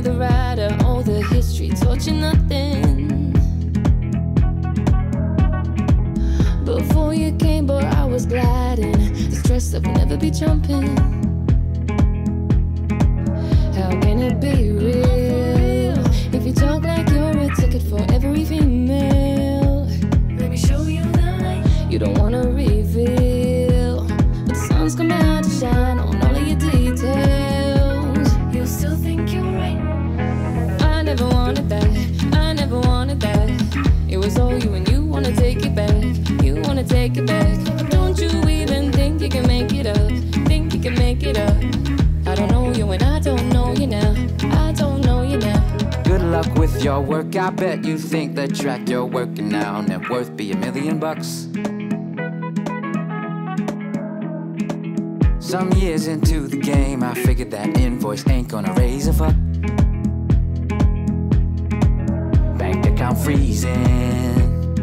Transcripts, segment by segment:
the rider, all the history taught you nothing. Before you came, boy, I was gliding. The stress that will never be jumping. How can it be real if you talk like you're a ticket for every female? Let me show you the light. You don't wanna reveal, but the sun's coming out to shine on With your work. I bet you think the track you're working now net worth be a million bucks. Some years into the game, I figured that invoice ain't gonna raise a fuck. Bank account freezing.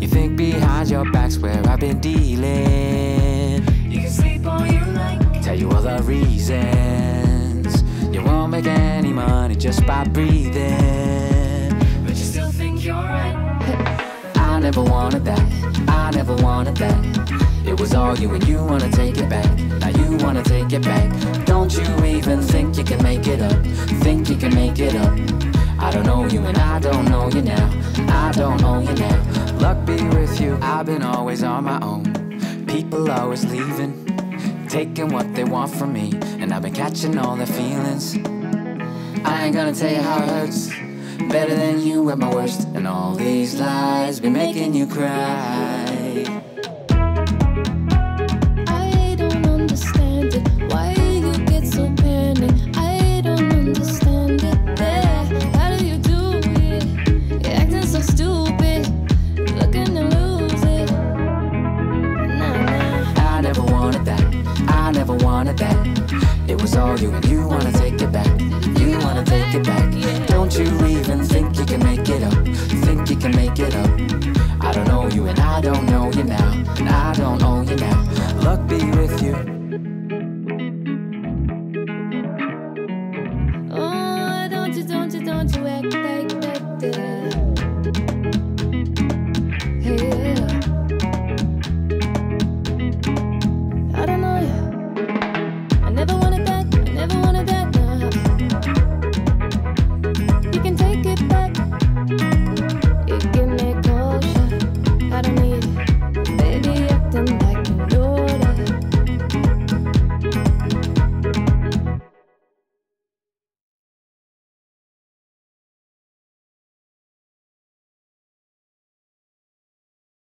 You think behind your back's where I've been dealing. You can sleep all you like. Tell you all the reasons. You won't make any money just by breathing. But you still think you're right. I never wanted that. I never wanted that. It was all you and you wanna take it back. Now you wanna take it back. Don't you even think you can make it up? Think you can make it up? I don't know you and I don't know you now. I don't know you now. Luck be with you. I've been always on my own. People always leaving, taking what they want from me, and I've been catching all their feelings. I ain't gonna tell you how it hurts. Better than you at my worst, and all these lies be making you cry. Never wanted that. It was all you and you wanna take it back. You wanna take it back. Don't you even think you can make it up? Think you can make it up? I don't know you and I don't know you now. And I don't know